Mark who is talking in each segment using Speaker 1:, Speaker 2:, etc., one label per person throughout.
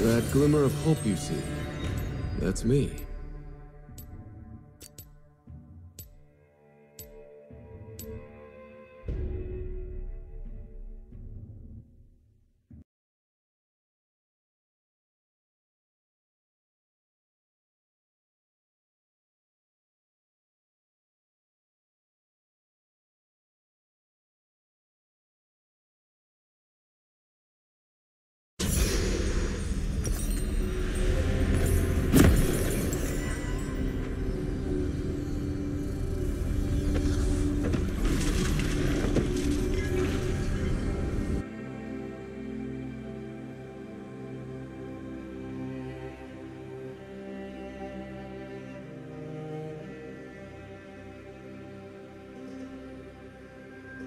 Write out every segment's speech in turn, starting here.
Speaker 1: That glimmer of hope you see, that's me.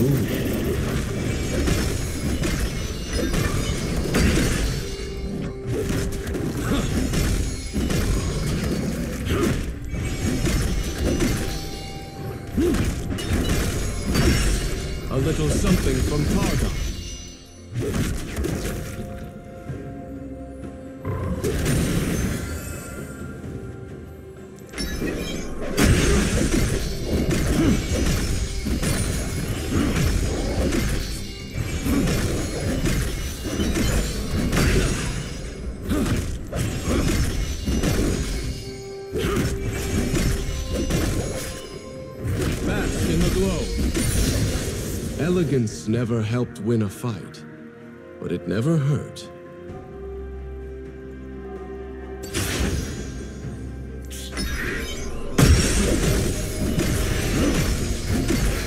Speaker 1: A little something from Targon. Elegance never helped win a fight, but it never hurt.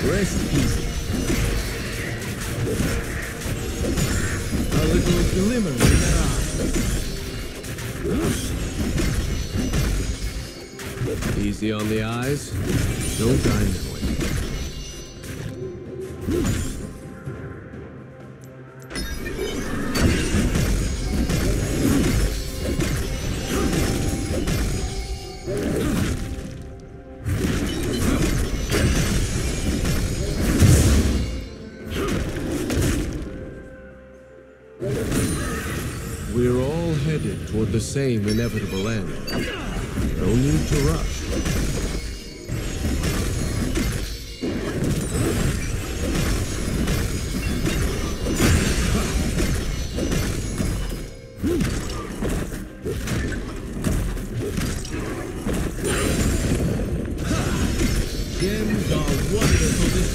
Speaker 1: Rest easy. A little glimmer in their eyes. Easy on the eyes. Don't I know it? We're all headed toward the same inevitable end. No need to rush.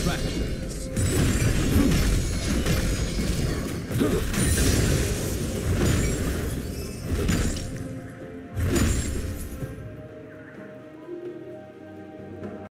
Speaker 1: Distractions.